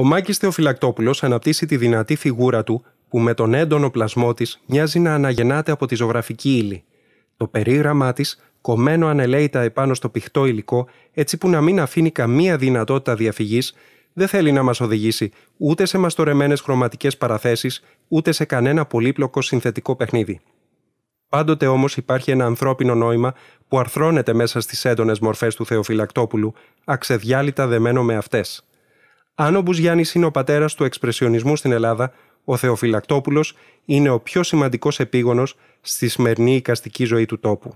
Ο Μάκης Θεοφυλακτόπουλος αναπτύσσει τη δυνατή φιγούρα του που με τον έντονο πλασμό της μοιάζει να αναγεννάται από τη ζωγραφική ύλη. Το περίγραμμά της, κομμένο ανελαίητα επάνω στο πηχτό υλικό, έτσι που να μην αφήνει καμία δυνατότητα διαφυγής, δεν θέλει να μας οδηγήσει ούτε σε μαστορεμένες χρωματικές παραθέσεις, ούτε σε κανένα πολύπλοκο συνθετικό παιχνίδι. Πάντοτε όμως υπάρχει ένα ανθρώπινο νόημα που αρθρώνεται μέσα στις έντονες μορφές του Θεοφυλακτόπουλου, αξεδιάλυτα δεμένο με αυτές. Αν ο Μπουζιάννης είναι ο πατέρας του εξπρεσιονισμού στην Ελλάδα, ο Θεοφυλακτόπουλος είναι ο πιο σημαντικός επίγονος στη σημερινή οικαστική ζωή του τόπου.